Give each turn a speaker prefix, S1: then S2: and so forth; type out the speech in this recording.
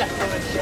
S1: you